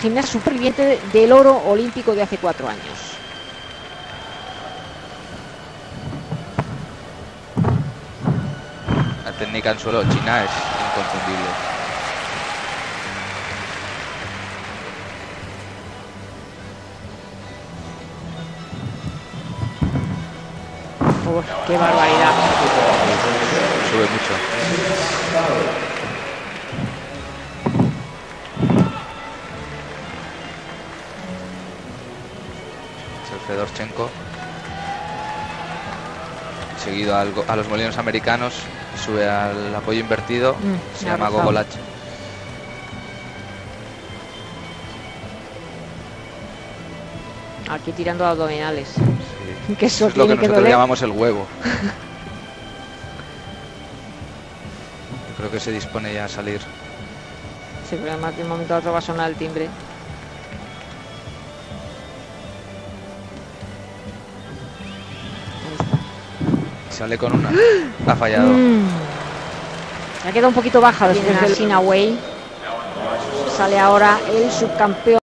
gimnasta superviviente del oro olímpico de hace cuatro años. La técnica en suelo china es inconfundible. Uf, ¡Qué barbaridad! Sube mucho. El Fedorchenko. Seguido a los molinos americanos. Sube al apoyo invertido. Mm, Se llama. Gogolach. Aquí tirando abdominales. Sí. Que eso es lo que nosotros doler. llamamos el huevo. Yo creo que se dispone ya a salir. Sí, pero además de un momento a otro va a sonar el timbre. Sale con una. Ha fallado. Mm. Se ha quedado un poquito baja después del Sinaway. Sale ahora el subcampeón.